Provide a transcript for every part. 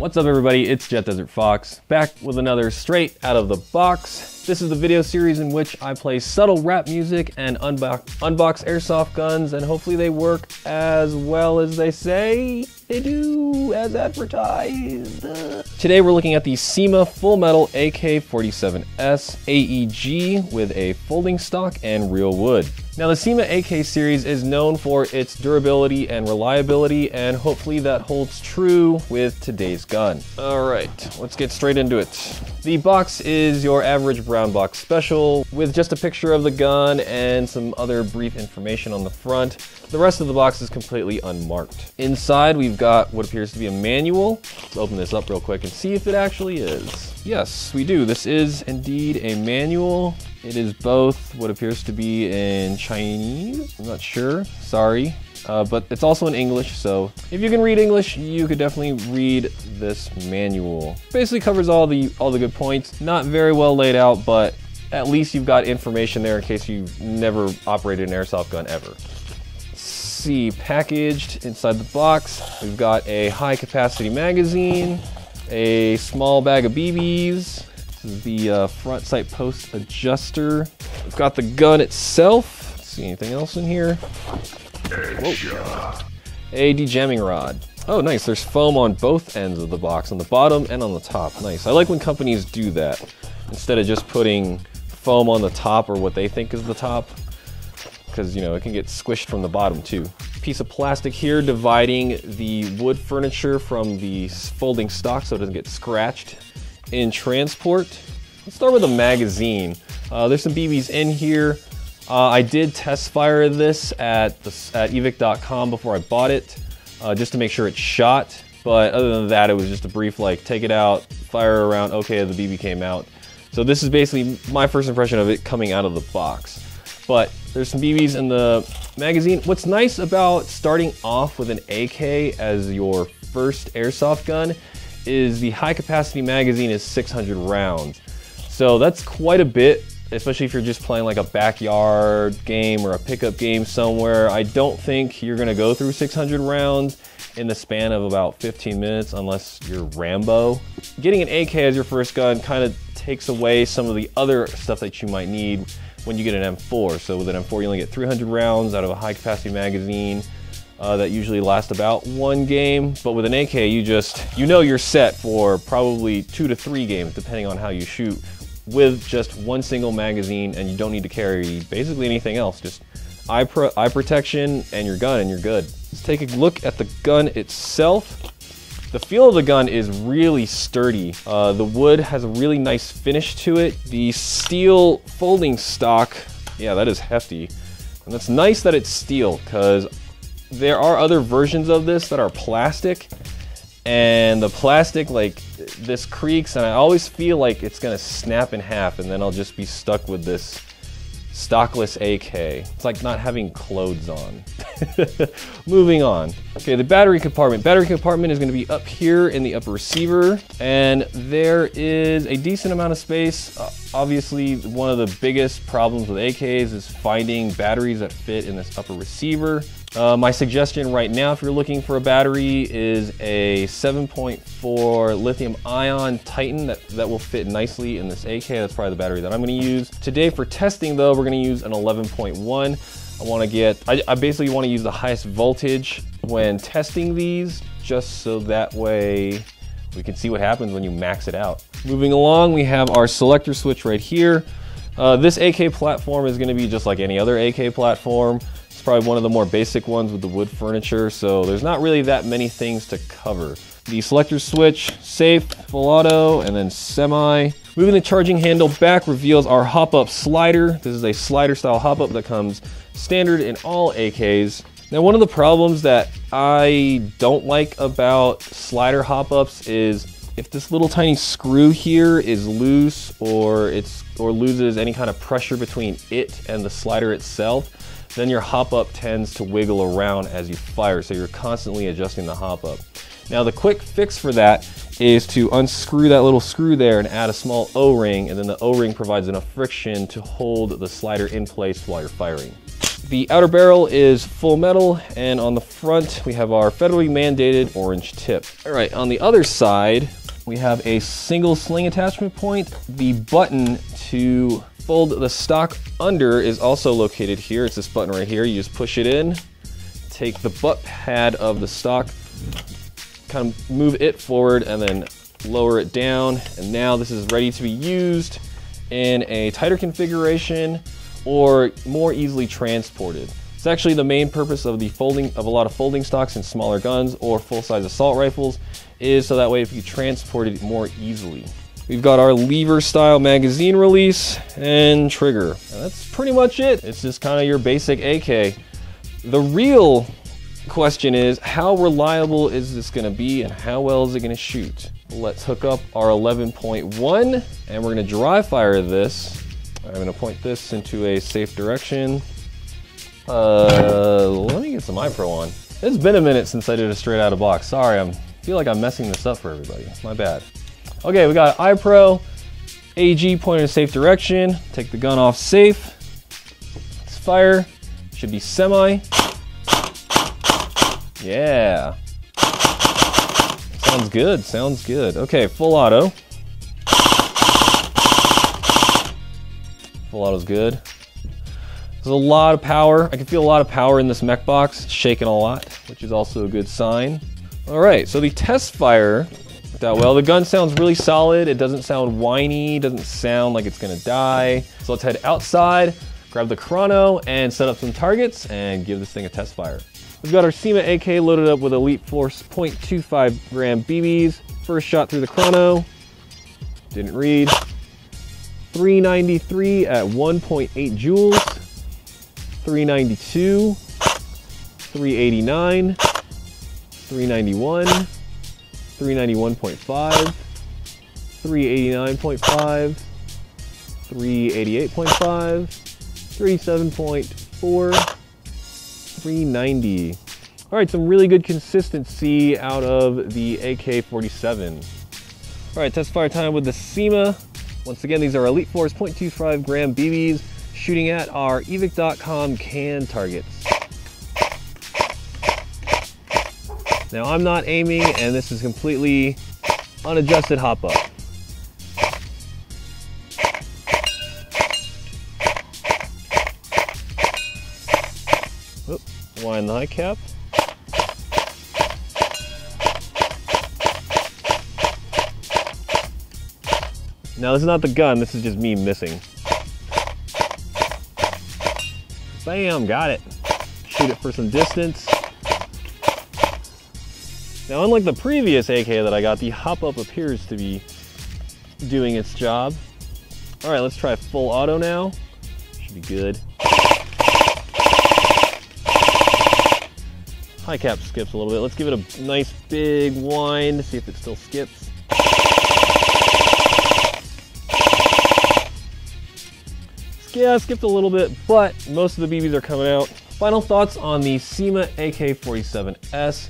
What's up everybody, it's Jet Desert Fox, back with another straight out of the box. This is the video series in which I play subtle rap music and unbox, unbox airsoft guns and hopefully they work as well as they say they do as advertised. Today we're looking at the CYMA Full Metal AK-47S AEG with a folding stock and real wood. Now the CYMA AK series is known for its durability and reliability and hopefully that holds true with today's gun. All right, let's get straight into it. The box is your average brown box special with just a picture of the gun and some other brief information on the front. The rest of the box is completely unmarked. Inside we've got what appears to be a manual. Let's open this up real quick and see if it actually is. Yes, we do. This is indeed a manual. It is both what appears to be in Chinese. I'm not sure. Sorry. Uh, but it's also in English, so if you can read English, you could definitely read this manual. Basically covers all the all the good points. Not very well laid out, but at least you've got information there in case you've never operated an airsoft gun ever. see, packaged inside the box, we've got a high capacity magazine, a small bag of BBs, the uh, front sight post adjuster. We've got the gun itself. Let's see anything else in here? A dejamming rod. Oh, nice. There's foam on both ends of the box, on the bottom and on the top. Nice. I like when companies do that instead of just putting foam on the top or what they think is the top because you know it can get squished from the bottom too. Piece of plastic here dividing the wood furniture from the folding stock so it doesn't get scratched in transport. Let's start with the magazine. Uh, there's some BBs in here. Uh, I did test fire this at, the, at evike.com before I bought it, uh, just to make sure it shot. But other than that, it was just a brief like, take it out, fire around, okay, the BB came out. So this is basically my first impression of it coming out of the box. But there's some BBs in the magazine. What's nice about starting off with an AK as your first airsoft gun is the high capacity magazine is 600 rounds. So that's quite a bit, especially if you're just playing like a backyard game or a pickup game somewhere. I don't think you're gonna go through 600 rounds in the span of about 15 minutes unless you're Rambo. Getting an AK as your first gun kind of takes away some of the other stuff that you might need when you get an M4. So with an M4 you only get 300 rounds out of a high capacity magazine uh, that usually last about one game. But with an AK, you just, you know you're set for probably two to three games, depending on how you shoot, with just one single magazine, and you don't need to carry basically anything else. Just eye, pro eye protection and your gun, and you're good. Let's take a look at the gun itself. The feel of the gun is really sturdy. Uh, the wood has a really nice finish to it. The steel folding stock, yeah, that is hefty. And it's nice that it's steel, because there are other versions of this that are plastic and the plastic like this creaks and I always feel like it's gonna snap in half and then I'll just be stuck with this stockless AK. It's like not having clothes on. Moving on. Okay, the battery compartment. Battery compartment is gonna be up here in the upper receiver and there is a decent amount of space. Uh, obviously, one of the biggest problems with AKs is finding batteries that fit in this upper receiver. Uh, my suggestion right now, if you're looking for a battery, is a 7.4 lithium ion Titan that, that will fit nicely in this AK. That's probably the battery that I'm gonna use. Today for testing though, we're gonna use an 11.1. I wanna get, I, I basically wanna use the highest voltage when testing these, just so that way we can see what happens when you max it out. Moving along, we have our selector switch right here. Uh, this AK platform is gonna be just like any other AK platform. It's probably one of the more basic ones with the wood furniture, so there's not really that many things to cover. The selector switch, safe, full auto, and then semi. Moving the charging handle back reveals our hop-up slider. This is a slider style hop-up that comes standard in all AKs. Now one of the problems that I don't like about slider hop-ups is if this little tiny screw here is loose or it's or loses any kind of pressure between it and the slider itself, then your hop up tends to wiggle around as you fire, so you're constantly adjusting the hop up. Now the quick fix for that is to unscrew that little screw there and add a small O-ring, and then the O-ring provides enough friction to hold the slider in place while you're firing. The outer barrel is full metal, and on the front, we have our federally mandated orange tip. All right, on the other side, we have a single sling attachment point. The button to fold the stock under is also located here. It's this button right here. You just push it in, take the butt pad of the stock, kind of move it forward, and then lower it down. And now this is ready to be used in a tighter configuration or more easily transported. It's actually the main purpose of the folding of a lot of folding stocks in smaller guns or full-size assault rifles is so that way if you transport it more easily. We've got our lever style magazine release and trigger. And that's pretty much it. It's just kind of your basic AK. The real question is how reliable is this gonna be and how well is it gonna shoot? Let's hook up our 11.1 and we're gonna dry fire this. I'm gonna point this into a safe direction. Uh, let me get some iPro on. It's been a minute since I did a straight out of box. Sorry, I feel like I'm messing this up for everybody. My bad. Okay, we got iPro, AG pointing in a safe direction. Take the gun off safe. Let's fire. Should be semi. Yeah. Sounds good, sounds good. Okay, full auto. Full auto's good. There's a lot of power. I can feel a lot of power in this mech box. It's shaking a lot, which is also a good sign. All right, so the test fire that well. The gun sounds really solid. It doesn't sound whiny, doesn't sound like it's gonna die. So let's head outside, grab the chrono, and set up some targets and give this thing a test fire. We've got our CYMA AK loaded up with Elite Force 0.25 gram BBs. First shot through the chrono, didn't read. 393 at 1.8 joules. 392, 389, 391, 391.5, 389.5, 388.5, 37.4, 390. All right, some really good consistency out of the AK-47. All right, test fire time with the CYMA. Once again, these are Elite Force 0.25 gram BBs shooting at our evike.com can targets. Now I'm not aiming and this is completely unadjusted hop up. Oop, wind the high cap. Now this is not the gun, this is just me missing. Bam, got it. Shoot it for some distance. Now unlike the previous AK that I got, the hop up appears to be doing its job. All right, let's try full auto now. Should be good. High cap skips a little bit. Let's give it a nice big wind, see if it still skips. Yeah, skipped a little bit, but most of the BBs are coming out. Final thoughts on the CYMA AK-47S.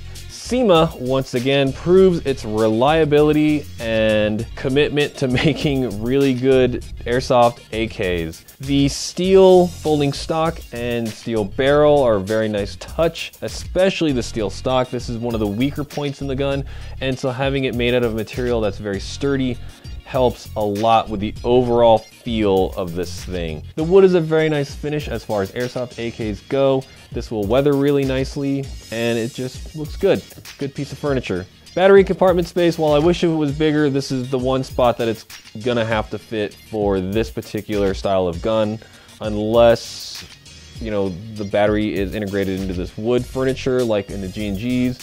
CYMA, once again, proves its reliability and commitment to making really good airsoft AKs. The steel folding stock and steel barrel are a very nice touch, especially the steel stock. This is one of the weaker points in the gun, and so having it made out of material that's very sturdy helps a lot with the overall feel of this thing. The wood is a very nice finish as far as airsoft AKs go. This will weather really nicely and it just looks good. Good piece of furniture. Battery compartment space, while I wish it was bigger, this is the one spot that it's gonna have to fit for this particular style of gun, unless, you know, the battery is integrated into this wood furniture like in the G&Gs,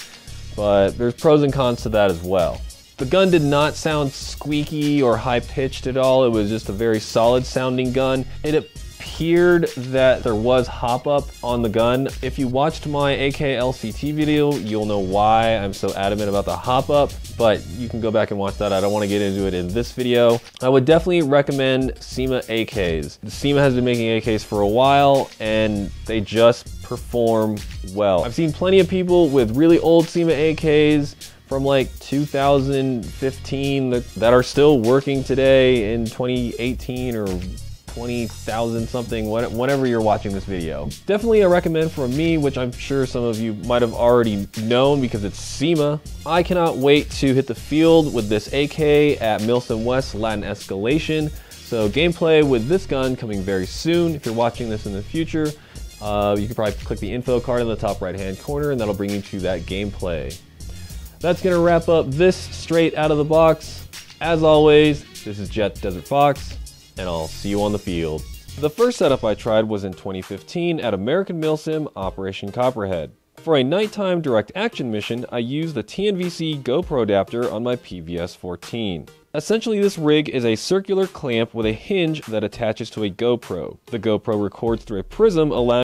but there's pros and cons to that as well. The gun did not sound squeaky or high pitched at all. It was just a very solid sounding gun. It appeared that there was hop up on the gun. If you watched my AK LCT video, you'll know why I'm so adamant about the hop up, but you can go back and watch that. I don't want to get into it in this video. I would definitely recommend CYMA AKs. CYMA has been making AKs for a while and they just perform well. I've seen plenty of people with really old CYMA AKs from like 2015 that, that are still working today in 2018 or 20,000 something, whatever you're watching this video. Definitely a recommend from me, which I'm sure some of you might have already known because it's CYMA. I cannot wait to hit the field with this AK at Milsim West Latin Escalation. So gameplay with this gun coming very soon. If you're watching this in the future, uh, you can probably click the info card in the top right hand corner and that'll bring you to that gameplay. That's gonna wrap up this straight out of the box. As always, this is Jet Desert Fox, and I'll see you on the field. The first setup I tried was in 2015 at American Milsim Operation Copperhead. For a nighttime direct action mission, I used the TNVC GoPro adapter on my PVS 14. Essentially, this rig is a circular clamp with a hinge that attaches to a GoPro. The GoPro records through a prism, allowing